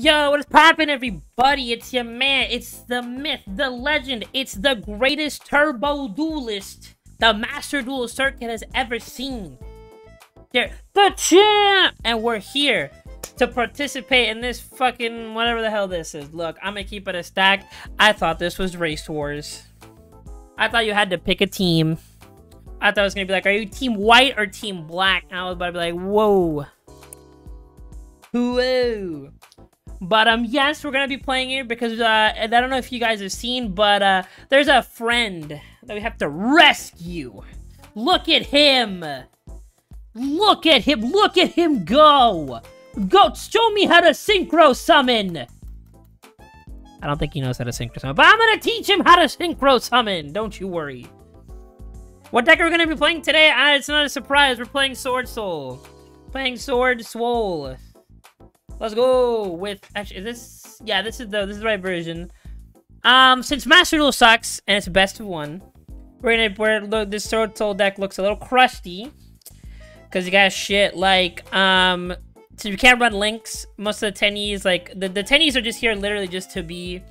Yo, what is poppin', everybody? It's your man. It's the myth, the legend. It's the greatest turbo duelist the Master Duel Circuit has ever seen. They're the champ! And we're here to participate in this fucking whatever the hell this is. Look, I'm gonna keep it a stack. I thought this was Race Wars. I thought you had to pick a team. I thought it was gonna be like, are you team white or team black? And I was about to be like, whoa. Whoa. But um, yes, we're gonna be playing here because uh, I don't know if you guys have seen, but uh, there's a friend that we have to rescue. Look at him. Look at him. Look at him go. Go. Show me how to synchro summon. I don't think he knows how to synchro summon, but I'm gonna teach him how to synchro summon. Don't you worry. What deck are we gonna be playing today? Uh, it's not a surprise. We're playing Sword Soul. Playing Sword Swole. Let's go with actually is this yeah, this is the this is the right version. Um since Master Duel sucks and it's best of one, we're gonna look this sword soul deck looks a little crusty. Cause you got shit like um so you can't run links. Most of the Tenyis, like the, the Tenyis are just here literally just to be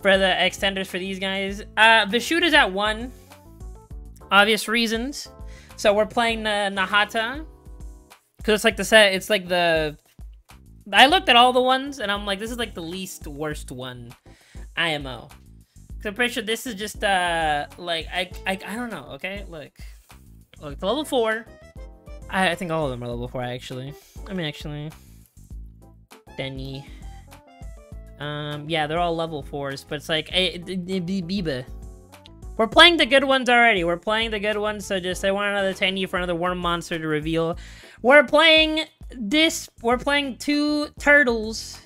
for the extenders for these guys. Uh the shoot is at one. Obvious reasons. So we're playing uh, Nahata. Cause it's like the set it's like the I looked at all the ones, and I'm like, this is like the least worst one. IMO. Cause I'm pretty sure this is just, uh, like, I, I, I don't know, okay? Look. Look, level 4. I, I think all of them are level 4, actually. I mean, actually. Denny. Um, yeah, they're all level 4s, but it's like, Biba. We're playing the good ones already. We're playing the good ones, so just I want another 10 for another worm monster to reveal. We're playing this, we're playing two turtles.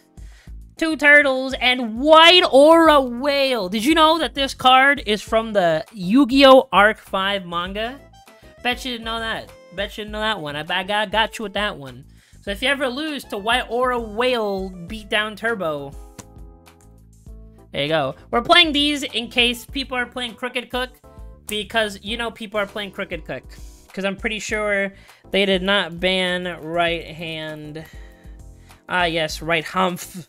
Two turtles and white aura whale. Did you know that this card is from the Yu-Gi-Oh! Arc 5 manga? Bet you didn't know that. Bet you didn't know that one. I, I got, got you with that one. So if you ever lose to White Aura Whale Beat Down Turbo, there you go. We're playing these in case people are playing Crooked Cook, because you know people are playing Crooked Cook because I'm pretty sure they did not ban right hand. Ah, yes, right humph.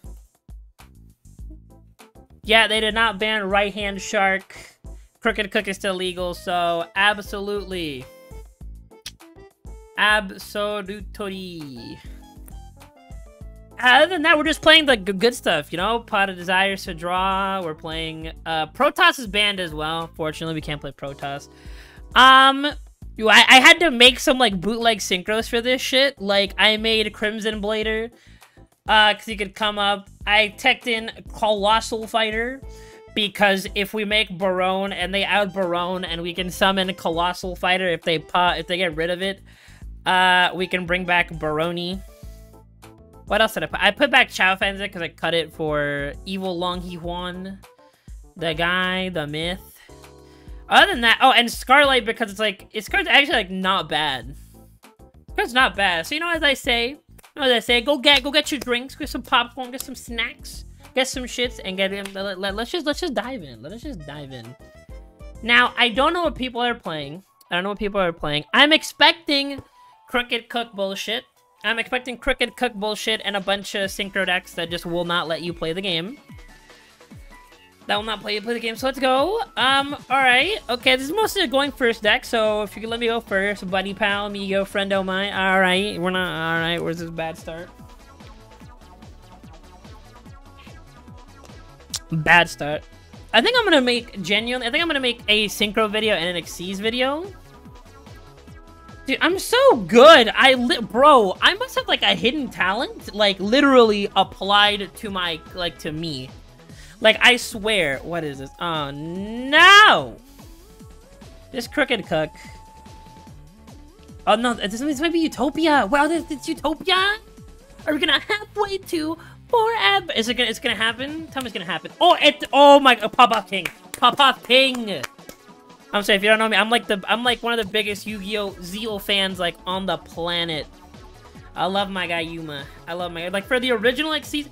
Yeah, they did not ban right hand shark. Crooked Cook is still legal, so absolutely. Absolutely. Other than that, we're just playing the good stuff, you know? Pot of Desires to draw. We're playing... Uh, Protoss is banned as well. Fortunately, we can't play Protoss. Um, I, I had to make some, like, bootleg synchros for this shit. Like, I made Crimson Blader, uh, because he could come up. I teched in Colossal Fighter, because if we make Baronne and they out Baronne and we can summon Colossal Fighter if they if they get rid of it, uh, we can bring back Baroni. What else did I put? I put back Chow Fenza because I cut it for Evil Long He Huan, the guy, the myth. Other than that, oh, and Scarlight because it's like, it's actually like not bad. It's not bad. So you know, as I say, you know, as I say, go get, go get your drinks, get some popcorn, get some snacks, get some shits, and get in. Let, let, let's just, let's just dive in. Let us just dive in. Now, I don't know what people are playing. I don't know what people are playing. I'm expecting Crooked Cook bullshit. I'm expecting Crooked Cook bullshit and a bunch of synchro decks that just will not let you play the game. That will not play play the game, so let's go. Um, alright. Okay, this is mostly going first deck, so if you could let me go first, buddy pal, amigo, friendo mine. Alright, we're not alright, where's this bad start? Bad start. I think I'm gonna make genuinely I think I'm gonna make a synchro video and an Xyz video. Dude, I'm so good. I bro, I must have like a hidden talent, like literally applied to my like to me. Like, I swear. What is this? Oh, no! This Crooked Cook. Oh, no. This, this might be Utopia. Wow, this, it's Utopia? Are we gonna halfway to forever? Is it gonna, it's gonna happen? Tell me it's gonna happen. Oh, it, oh my, oh, Papa King. Papa King. I'm sorry, if you don't know me, I'm like the, I'm like one of the biggest Yu-Gi-Oh! Zexal fans, like, on the planet. I love my guy Yuma. I love my, like, for the original, like, season,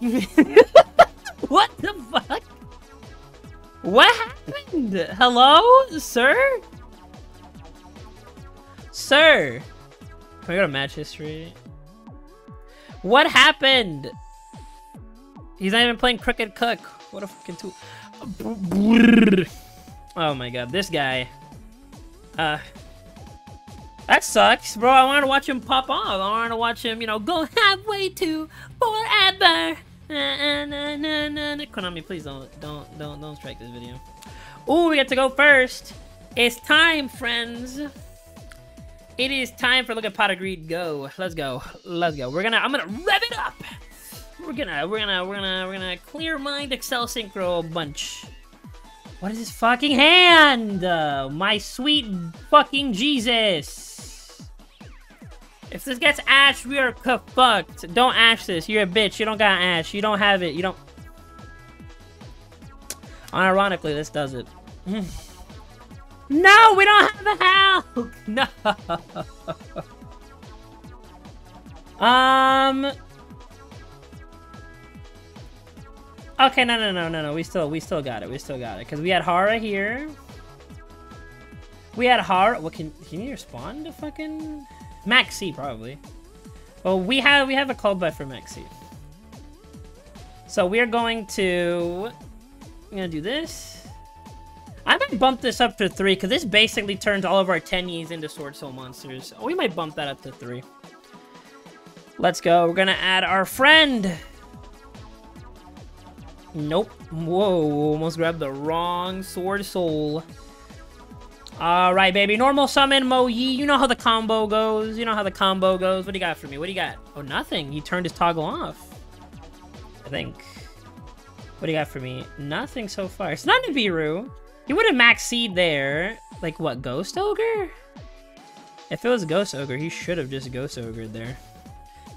what the fuck? What happened? Hello, sir? Sir? Can we go to match history? What happened? He's not even playing Crooked Cook. What a fucking tool. Oh my god, this guy. Uh, that sucks, bro. I wanted to watch him pop off. I wanted to watch him, you know, go halfway to forever. Uh, nah, nah, nah, Konami, please don't, don't, don't, don't strike this video. Ooh, we get to go first. It's time, friends. It is time for Look at Pot of Greed. Go. Let's go. Let's go. We're gonna, I'm gonna rev it up. We're gonna, we're gonna, we're gonna, we're gonna clear mind Excel Synchro a bunch. What is this fucking hand? Uh, my sweet fucking Jesus. If this gets ash, we are fucked. Don't ash this. You're a bitch. You don't got ash. You don't have it. You don't... Ironically, this does it. no, we don't have a help! No! um... Okay, no, no, no, no, no. We still, we still got it. We still got it. Because we had Hara here. We had Hara. What can, can you respond to fucking Maxi probably? Well, we have, we have a call callback for Maxi. So we're going to, I'm gonna do this. I might bump this up to three because this basically turns all of our Tenyis into Sword Soul monsters. We might bump that up to three. Let's go. We're gonna add our friend. Nope. Whoa, almost grabbed the wrong Sword Soul. Alright, baby. Normal summon Mo Ye. You know how the combo goes. You know how the combo goes. What do you got for me? What do you got? Oh, nothing. He turned his toggle off. I think. What do you got for me? Nothing so far. It's not Nibiru. He would have max seed there. Like, what, Ghost Ogre? If it was Ghost Ogre, he should have just Ghost Ogre there.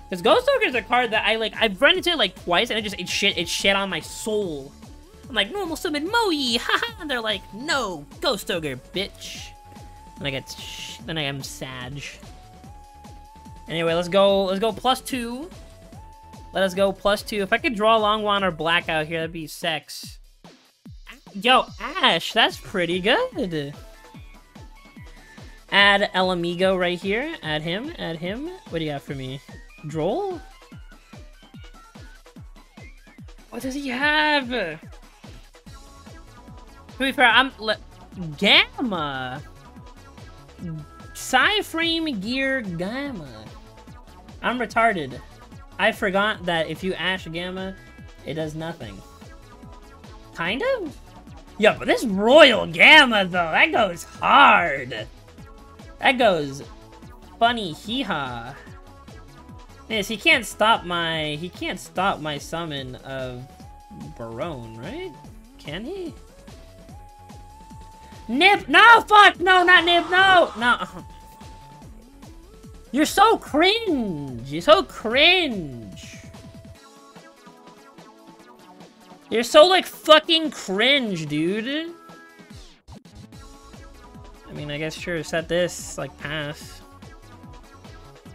Because Ghost Ogre is a card that I like. I've run into it like twice, and it just it shit it shit on my soul. I'm like normal summon Moe, haha, and they're like, no, Ghost Ogre, bitch. And I get sh then I am sad. Anyway, let's go. Let's go plus two. Let us go plus two. If I could draw Long One or Black out here, that'd be sex. Yo, Ash, that's pretty good. Add El Amigo right here. Add him. Add him. What do you got for me? Droll? What does he have? To be fair, I'm... Gamma! Psy-frame gear Gamma. I'm retarded. I forgot that if you Ash Gamma, it does nothing. Kind of? Yeah, but this Royal Gamma, though, that goes hard. That goes funny hee-haw. Yes, he can't stop my... He can't stop my summon of Baronne, right? Can he? Nib! No, fuck! No, not Nib! No! No! You're so cringe! You're so cringe! You're so, like, fucking cringe, dude! I mean, I guess sure, set this, like, pass.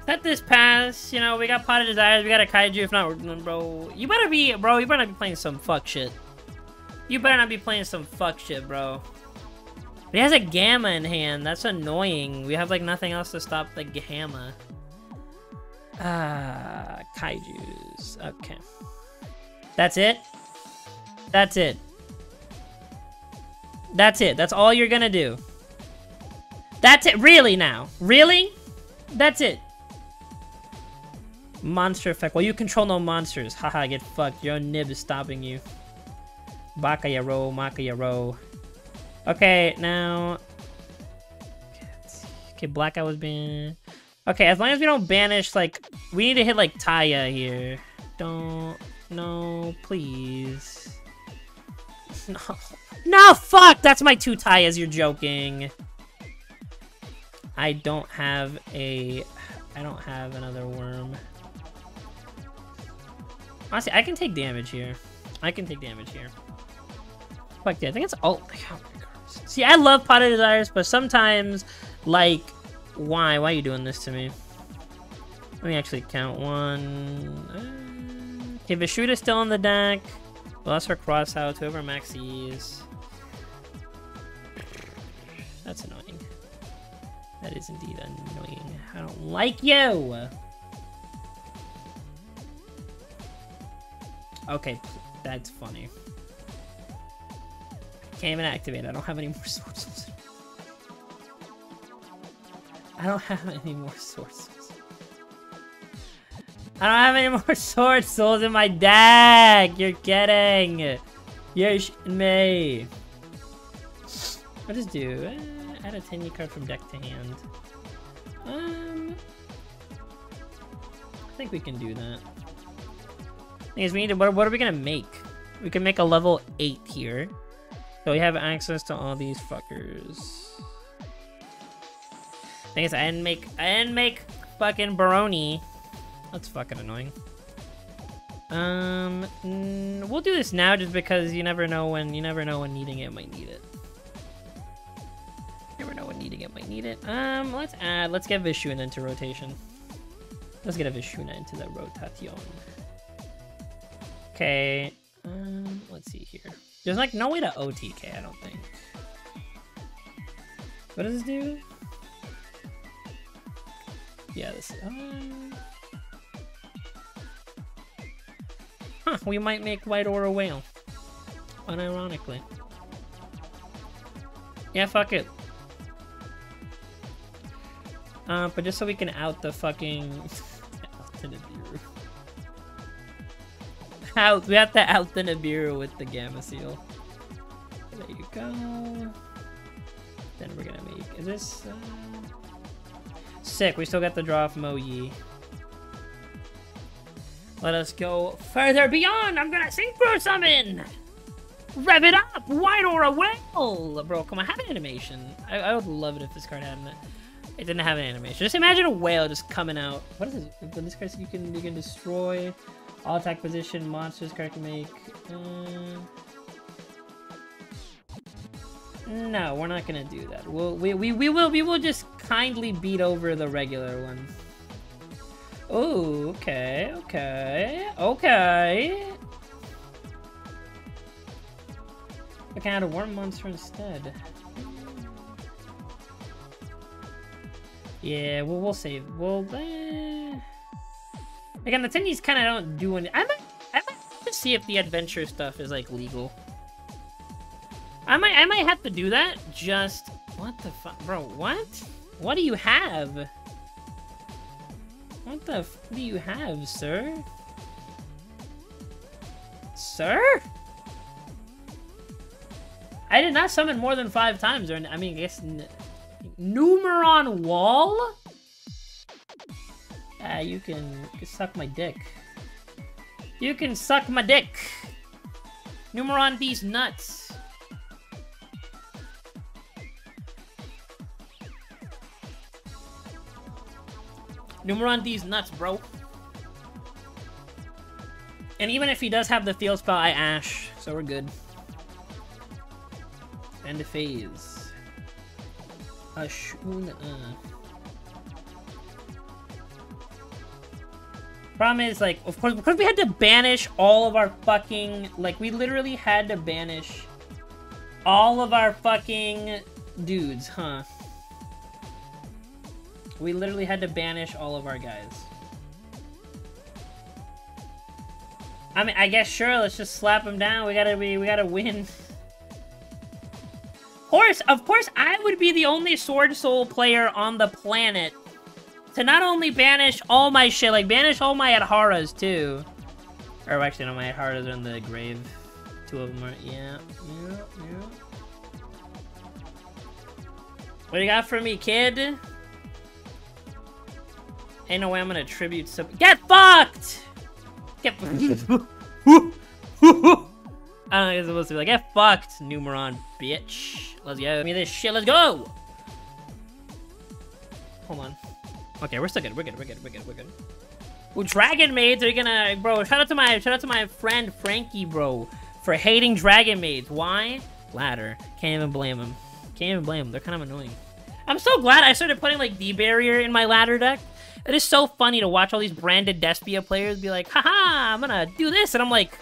Set this pass. You know, we got Pot of Desires, we got a Kaiju. If not, bro, you better be, bro, you better not be playing some fuck shit. You better not be playing some fuck shit, bro. But he has a Gamma in hand. That's annoying. We have, like, nothing else to stop the Gamma. Ah, uh, Kaijus. Okay. That's it? That's it. That's it. That's all you're gonna do. That's it. Really now? Really? That's it. Monster effect. Well, you control no monsters. Haha, get fucked. Your nib is stopping you. Baka Yaro, Maka Yaro. Okay, now... Okay, Blackout was banned. Okay, as long as we don't banish, like... We need to hit, like, Taia here. Don't... No, please. No. No, fuck! That's my two Taias, you're joking. I don't have a... I don't have another worm. Honestly, I can take damage here. I can take damage here. Fuck yeah, I think it's. Oh See, I love Pot of Desires, but sometimes, like, why? Why are you doing this to me? Let me actually count one. Uh, okay, Vishuda's still on the deck. Well, that's her cross out, whoever Maxie's. That's annoying. That is indeed annoying. I don't like you! Okay, that's funny. Can't even activate. I don't have any more sources. I don't have any more sources. I don't have any more sword souls in my deck. You're kidding. You're me. What does do? Uh, add a 10 card from deck to hand. Um, I think we can do that. Thing is, we need to, what, what are we gonna make? We can make a level 8 here. So we have access to all these fuckers. Thing is, I didn't make, I didn't make fucking Baroni. That's fucking annoying. Um, we'll do this now just because you never know when, you never know when needing it might need it. Never know when needing it might need it. Um, let's add, let's get Vishuna into rotation. Let's get a Vishuna into the rotation. Okay, There's like no way to OTK, I don't think. What does this do? Yeah, this. Um... Huh, we might make White Aura Whale. Unironically. Yeah, fuck it. Uh, but just so we can out the fucking... out we have to out the Nibiru with the Gamma Seal. There you go. Then we're gonna make... Is this... Uh... Sick, we still got the draw from OE. Let us go further beyond! I'm gonna synchro summon! Rev it up! White Aura Whale! Bro, come on, have an animation. I, I would love it if this card had an... It didn't have an animation. Just imagine a whale just coming out. What is it? When this card you can you can destroy all attack position monsters card make. Uh... No, we're not gonna do that. We'll we, we we will we will just kindly beat over the regular one. Oh, okay, okay, okay. I can add a worm monster instead. Yeah, well, we'll save. We'll. Eh. Again, the tendies kind of don't do any. I might. I might see if the adventure stuff is like legal. I might. I might have to do that. Just what the fuck, bro? What? What do you have? What the f do you have, sir? Sir? I did not summon more than five times, or I mean, I guess Numeron Wall? Ah, you can, you can suck my dick. You can suck my dick. Numeron these nuts. Numeron these nuts, bro. And even if he does have the field spell, I Ash, so we're good. End of phase. Ashuna. Problem is, like, of course, because we had to banish all of our fucking, like, we literally had to banish all of our fucking dudes, huh? We literally had to banish all of our guys. I mean, I guess sure, let's just slap them down. We gotta, be, we gotta win. course, of course, I would be the only Sword Soul player on the planet to not only banish all my shit, like banish all my Adharas too. Or actually, no, my Adharas are in the grave. Two of them are, yeah, yeah, yeah. What do you got for me, kid? Ain't no way I'm gonna tribute some- GET FUCKED! Get fucked. I don't know it's supposed to be like, get fucked, Numeron, bitch. Let's go. Give me this shit, let's go! Hold on. Okay, we're still good, we're good, we're good, we're good, we're good. Well, Dragon Maids are gonna, bro, shout out to my, shout out to my friend Frankie, bro, for hating Dragon Maids. Why? Ladder. Can't even blame him. Can't even blame him, they're kind of annoying. I'm so glad I started putting, like, D-Barrier in my ladder deck. It is so funny to watch all these branded Despia players be like, haha, I'm gonna do this, and I'm like,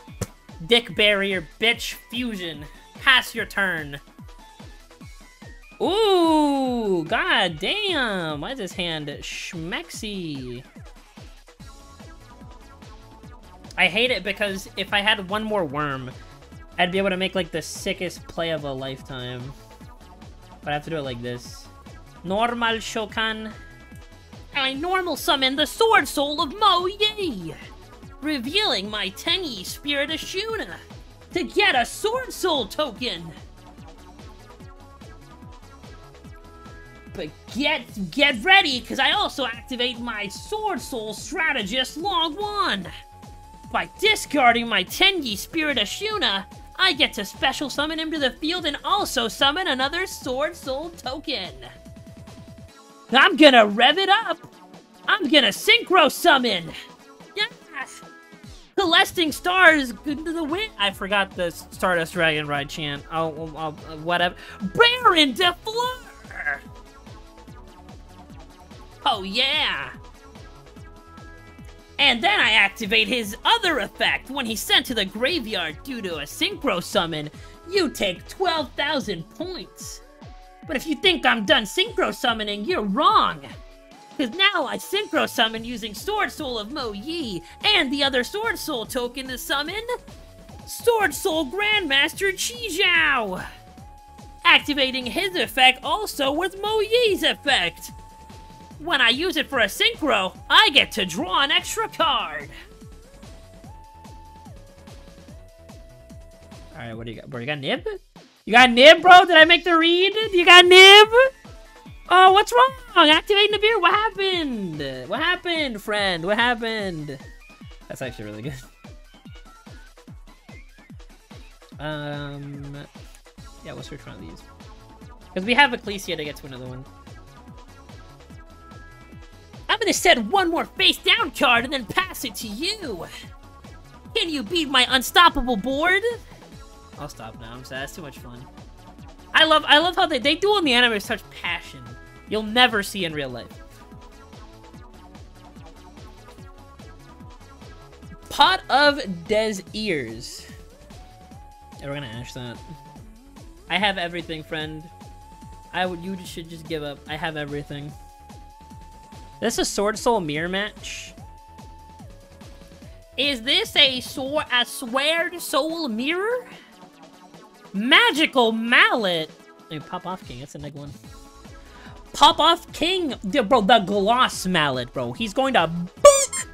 Dick barrier, bitch fusion. Pass your turn. Ooh, god damn. Why is this hand schmexy? I hate it because if I had one more worm, I'd be able to make like the sickest play of a lifetime. But I have to do it like this. Normal Shokan. I normal summon the Sword Soul of Mo Ye, revealing my Tenyi Spirit Ashuna to get a Sword Soul token. Get get ready, because I also activate my Sword Soul Strategist Longyuan. By discarding my Tenyi Spirit Ashuna, I get to special summon him to the field and also summon another Sword Soul token. I'm gonna rev it up! I'm gonna synchro summon! Yes! Celesting stars into the wind. I forgot the Stardust Dragon Ride chant. Oh, whatever. Baronne de Fleur! Oh yeah! And then I activate his other effect. When he's sent to the graveyard due to a synchro summon, you take 12,000 points. But if you think I'm done synchro summoning, you're wrong. Because now I synchro summon using Sword Soul of Mo Ye and the other Sword Soul token to summon Sword Soul Grandmaster Chixiao. Activating his effect also with Mo Ye's effect. When I use it for a synchro, I get to draw an extra card. Alright, what do you got? Bro, you got Nib? You got Nib, bro? Did I make the read? You got Nib? Oh, what's wrong? Activating the Nibiru. What happened? What happened, friend? What happened? That's actually really good. Um, yeah, we'll search one of these. Because we have Ecclesia to get to another one. I'm gonna set one more face down card and then pass it to you. Can you beat my unstoppable board? I'll stop now. I'm sad. That's too much fun. I love I love how they, they do in the anime with such passion. You'll never see in real life. Pot of Des Ears. Yeah, we're gonna ash that. I have everything, friend. I would you should just give up. I have everything. This is a Sword Soul Mirror match. Is this a sword a Sword Soul Mirror? Magical Mallet. Pop off king. That's a neg one. Pop off king. Bro, the gloss mallet, bro. He's going to book.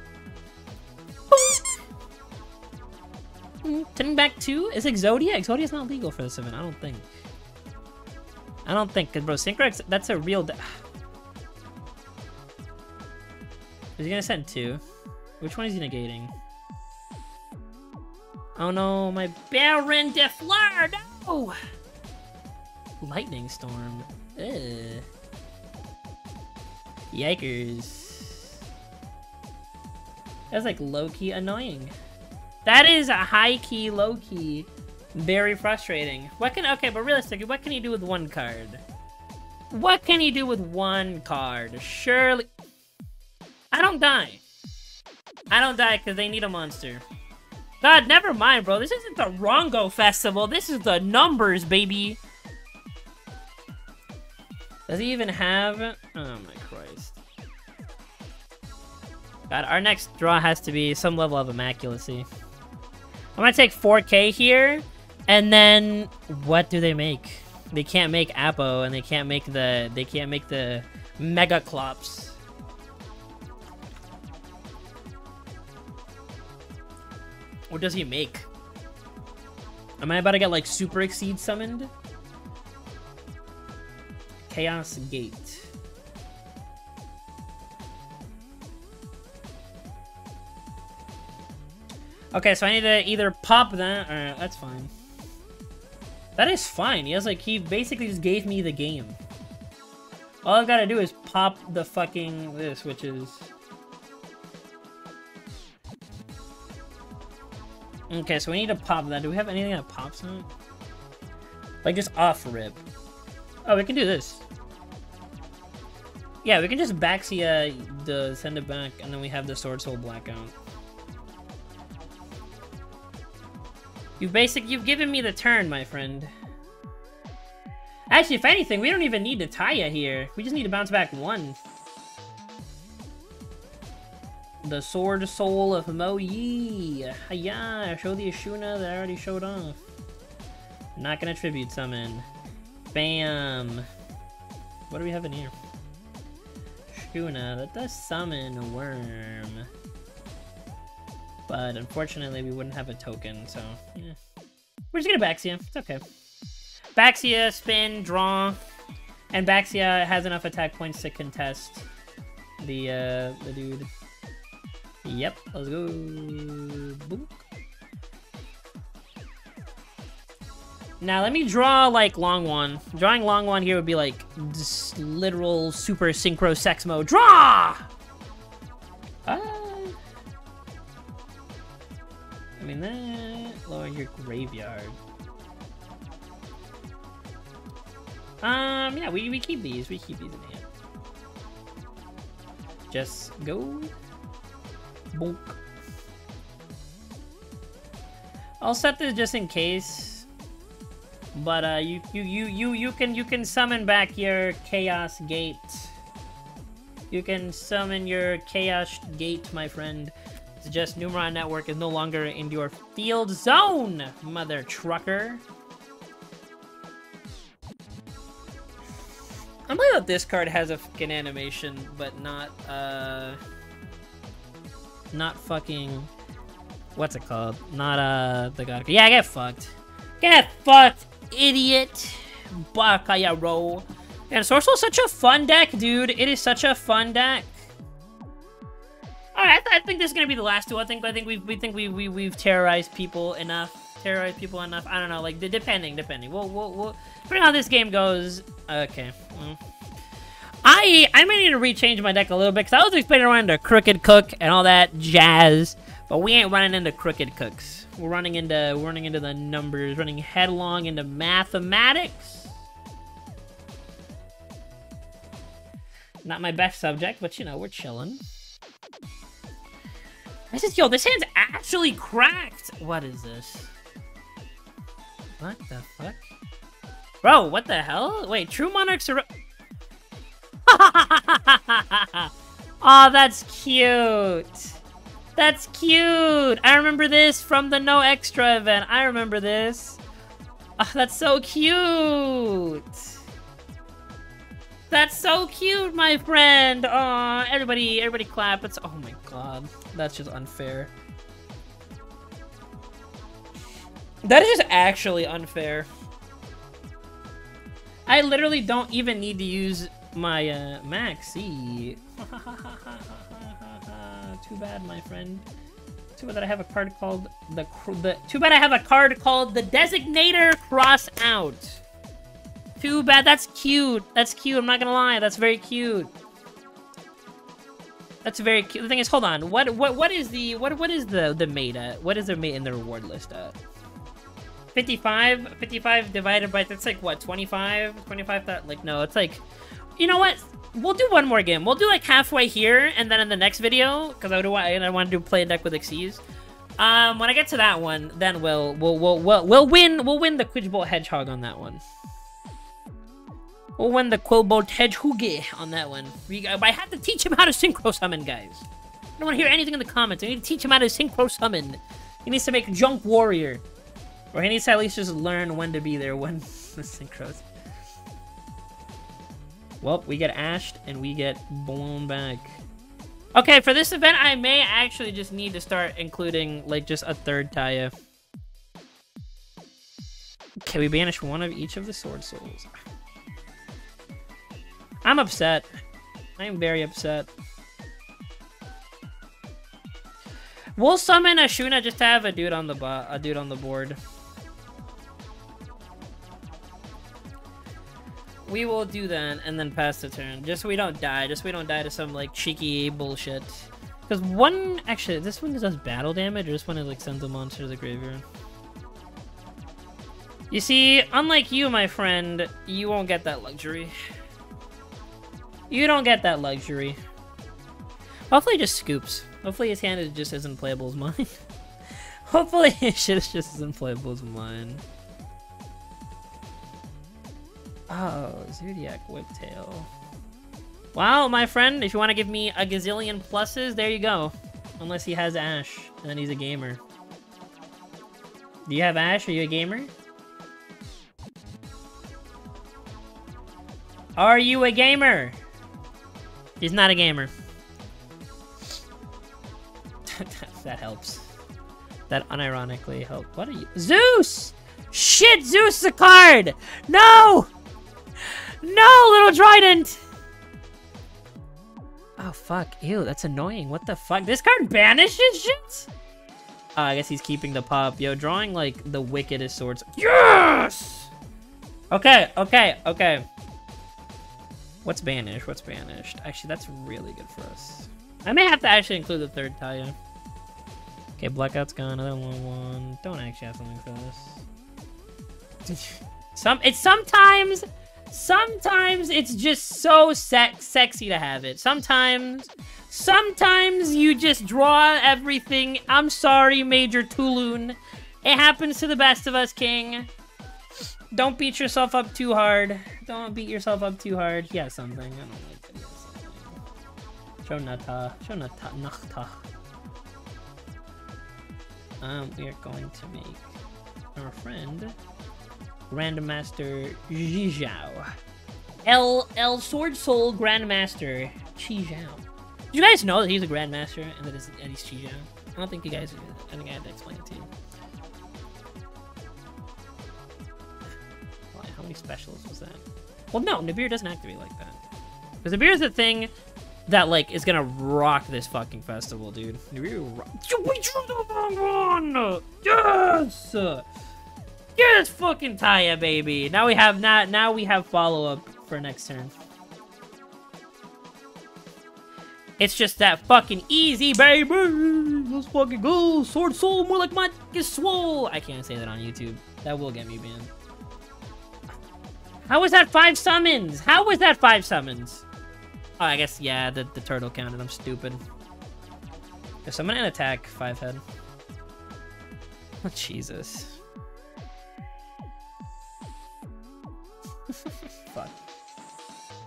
Mm, turning back two? Is Exodia? Exodia's not legal for this event, I don't think. I don't think, because bro, Synchro, that's a real... Is he gonna send two? Which one is he negating? Oh no, my Baronne de Fleur, no! Lightning Storm. Ugh. Yikers. That's like low-key annoying. That is a high-key, low-key, very frustrating. What can, okay, but realistically, what can you do with one card? What can you do with one card? Surely, I don't die. I don't die because they need a monster. God, never mind, bro. This isn't the Rongo Festival. This is the numbers, baby. Does he even have... Oh my Christ. God, our next draw has to be some level of immaculacy. I'm gonna take 4k here, and then what do they make? They can't make Apo, and they can't make the they can't make the Mega Clops. What does he make? Am I about to get like Super Exceed summoned? Chaos Gate. Okay, so I need to either pop that, or that's fine. That is fine. He has like, he basically just gave me the game. All I've got to do is pop the fucking this, which is... Okay, so we need to pop that. Do we have anything that pops on it? Like just off rip. Oh, we can do this. Yeah, we can just backsy uh, the send it back, and then we have the Sword Soul Blackout. You've basic, you've given me the turn, my friend. Actually, if anything, we don't even need to Taia here. We just need to bounce back one. The Sword Soul of Mo Ye. Yeah, show the Ashuna that I already showed off. Not gonna tribute summon. Bam. What do we have in here? Ashuna, that does summon a worm. But unfortunately, we wouldn't have a token, so yeah. We're just gonna Baxia. It's okay. Baxia, spin, draw. And Baxia has enough attack points to contest the uh, the dude. Yep, let's go. Boop. Now let me draw like long one. Drawing long one here would be like just literal super synchro sex mode. Draw. I mean that lower your graveyard. Um, yeah, we, we keep these. We keep these in hand. Just go. I'll set this just in case. But uh, you you you you you can you can summon back your chaos gate. You can summon your chaos gate, my friend. It's just Numeron Network is no longer in your field zone, mother trucker. I'm glad that this card has a fucking animation, but not, uh... Not fucking... What's it called? Not, uh, the god... Yeah, get fucked. Get fucked, idiot! Bakayaro. And Sword Soul is such a fun deck, dude. It is such a fun deck. Alright, I, th I, think this is gonna be the last two. I think I think we we think we we we've terrorized people enough. Terrorized people enough. I don't know, like the depending, depending. We'll we'll we'll depending how this game goes. Okay. Well. I I may need to rechange my deck a little bit because I was expecting to run into Crooked Cook and all that jazz, but we ain't running into Crooked Cooks. We're running into we're running into the numbers, running headlong into mathematics. Not my best subject, but you know we're chilling. This is yo. This hand's actually cracked. What is this? What the fuck? Bro, what the hell? Wait, True Monarchs are... oh, that's cute. That's cute. I remember this from the No Extra event. I remember this. Oh, that's so cute. That's so cute, my friend. Aw, everybody, everybody clap. It's, oh my god. That's just unfair. That is just actually unfair. I literally don't even need to use my uh, Maxi. too bad, my friend. Too bad that I have a card called the the. Too bad I have a card called the Designator Cross Out. Too bad. That's cute. That's cute. I'm not gonna lie. That's very cute. That's very cute. The thing is, hold on. What what what is the what what is the the meta? What is the meta in the reward list at? 55, 55 divided by, that's like, what, 25? 25, that, like, no, it's like, you know what? We'll do one more game. We'll do, like, halfway here, and then in the next video, because I, I want to do play a deck with Xyz. Um, when I get to that one, then we'll, we'll, we'll, we'll, we'll win, we'll win the Quillbolt Hedgehog on that one. We'll win the Quillbolt Hedgehog on that one. We, I have to teach him how to Synchro Summon, guys. I don't want to hear anything in the comments. I need to teach him how to Synchro Summon. He needs to make Junk Warrior. Or he needs to at least just learn when to be there when the synchros. Well, we get ashed and we get blown back. Okay, for this event, I may actually just need to start including, like, just a third Taia. Okay, we banish one of each of the Sword Souls. I'm upset. I'm very upset. We'll summon Ashuna just to have a dude on the a dude on the board. We will do that and then pass the turn. Just so we don't die. Just so we don't die to some, like, cheeky bullshit. Because one... Actually, this one does battle damage, or this one, is like, sends a monster to the graveyard? You see, unlike you, my friend, you won't get that luxury. You don't get that luxury. Hopefully just scoops. Hopefully his hand is just as unplayable as mine. Hopefully his shit is just as unplayable as mine. Oh, Zoodiac Whiptail. Wow, my friend, if you want to give me a gazillion pluses, there you go. Unless he has Ash, and then he's a gamer. Do you have Ash? Are you a gamer? Are you a gamer? He's not a gamer. that helps. That unironically helped. What are you? Zeus! Shit, Zeus a card! No! No, little Trident! Oh, fuck. Ew, that's annoying. What the fuck? This card banishes shit? Uh, I guess he's keeping the pop. Yo, drawing, like, the wickedest swords. Yes! Okay, okay, okay. What's banished? What's banished? Actually, that's really good for us. I may have to actually include the third Taia. Okay, Blackout's gone. Another long one. Don't actually have something for this. Some, it's sometimes Sometimes it's just so sex sexy to have it. Sometimes, sometimes you just draw everything. I'm sorry, Major Tulun. It happens to the best of us, King. Don't beat yourself up too hard. Don't beat yourself up too hard. He has something. I don't like something. Shonata. Shonata. Nachta. Um, we are going to make our friend Grandmaster Chixiao. El El Sword Soul Grandmaster Chixiao. Did you guys know that he's a Grandmaster and that he's, and he's Chixiao? I don't think you guys. I think I had to explain it to you. how many specials was that? Well, no, Nibiru doesn't activate like that. Because Nibiru is the thing that like is gonna rock this fucking festival, dude. Nibiru. We drew the wrong one. Yes. Yes, fucking Taia, baby. Now we have not. Now we have follow up for next turn. It's just that fucking easy, baby. Let's fucking go. Sword Soul, more like my swole. I can't say that on YouTube. That will get me banned. How was that five summons? How was that five summons? Oh, I guess, yeah, the, the turtle counted. I'm stupid. If someone attack five head. Oh, Jesus.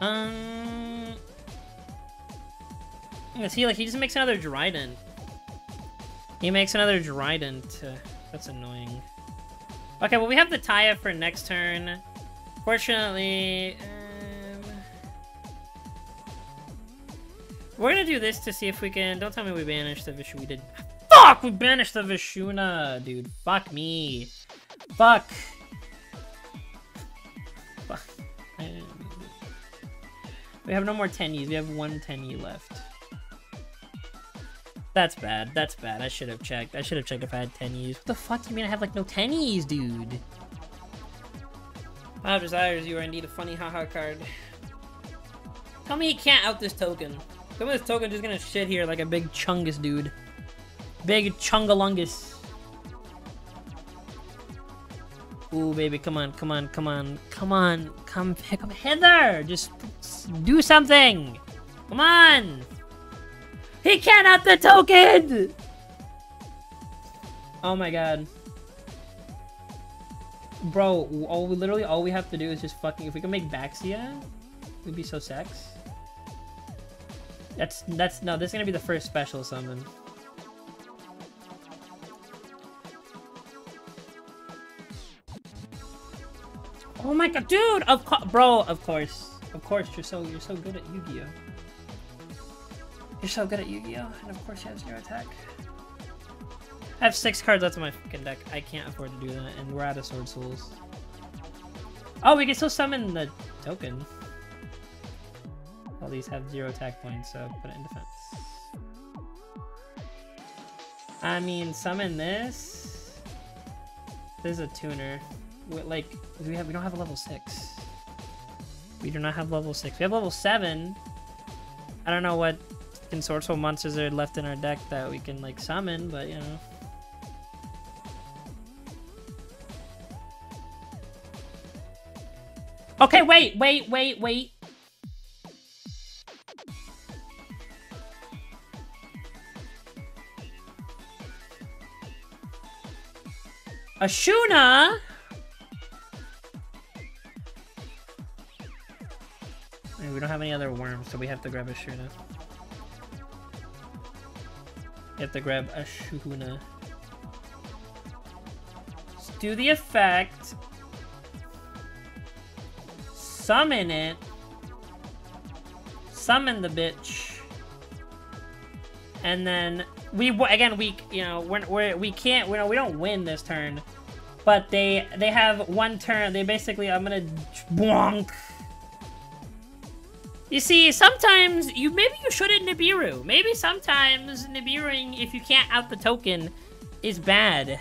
Um. See, like he just makes another Drident. He makes another Drident. Uh, that's annoying. Okay, well we have the Taia for next turn. Fortunately, um, we're gonna do this to see if we can. Don't tell me we banished the Vishu. We did. Fuck! We banished the Vishuna, dude. Fuck me. Fuck Fuck. We have no more Tenyis. We have one Tenyi left. That's bad. That's bad. I should have checked. I should have checked if I had Tenyis. What the fuck do you mean I have, like, no Tenyis, dude? Ah, Desires, you are indeed a funny haha card. Tell me he can't out this token. Tell me this token just gonna shit here like a big chungus dude. Big chungalungus. Ooh, baby, come on, come on, come on, come on, come up Heather! Just do something! Come on! He can't have the token! Oh my god. Bro, all we literally all we have to do is just fucking if we can make Baxia, we'd be so sex. That's that's no, this is gonna be the first special summon. Oh my god, dude! Of bro, of course. Of course, you're so you're so good at Yu-Gi-Oh! You're so good at Yu-Gi-Oh! And of course you have zero attack. I have six cards left in my fucking deck. I can't afford to do that, and we're out of Sword Souls. Oh, we can still summon the token. All these have zero attack points, so put it in defense. I mean, summon this. This is a tuner like we have we don't have a level six. We do not have level six. We have level seven. I don't know what consortial monsters are left in our deck that we can like summon, but you know. Okay, wait, wait, wait, wait. Ashuna? We don't have any other worms, so we have to grab a Shuna. You have to grab a Shuna. Do the effect. Summon it. Summon the bitch. And then we again we you know we're, we're we can't we we don't win this turn, but they they have one turn. They basically I'm gonna bonk. You see, sometimes you maybe you shouldn't Nibiru. Maybe sometimes Nibiruing if you can't out the token is bad.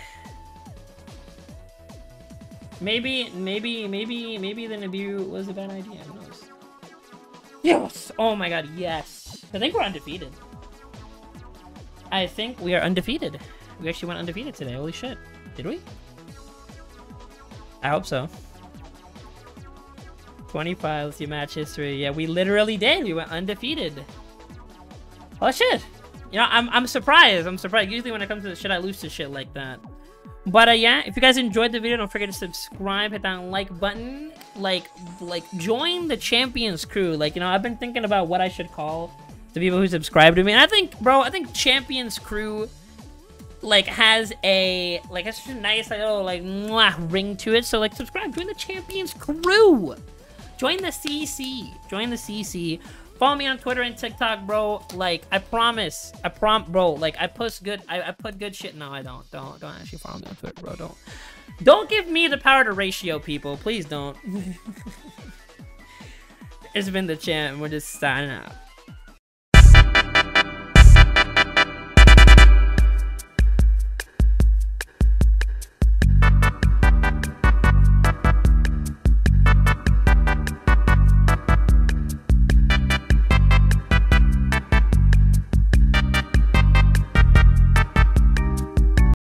Maybe, maybe, maybe, maybe the Nibiru was a bad idea. Who knows? Yes! Oh my god, yes! I think we're undefeated. I think we are undefeated. We actually went undefeated today. Holy shit. Did we? I hope so. 25, let's see match history. Yeah, we literally did. We went undefeated. Oh shit. You know, I'm, I'm surprised. I'm surprised. Usually when it comes to shit, I lose to shit like that. But uh, yeah, if you guys enjoyed the video, don't forget to subscribe, hit that like button, like, like join the champions crew. Like, you know, I've been thinking about what I should call the people who subscribe to me. And I think, bro, I think Champions Crew like has a like it's just a nice little like mwah, ring to it. So like subscribe, join the Champions Crew. Join the CC. Join the CC. Follow me on Twitter and TikTok, bro. Like, I promise. I prom bro, like I post good I, I put good shit. No, I don't. Don't don't actually follow me on Twitter, bro. Don't. Don't give me the power to ratio people. Please don't. it's been the champ. We're just signing out.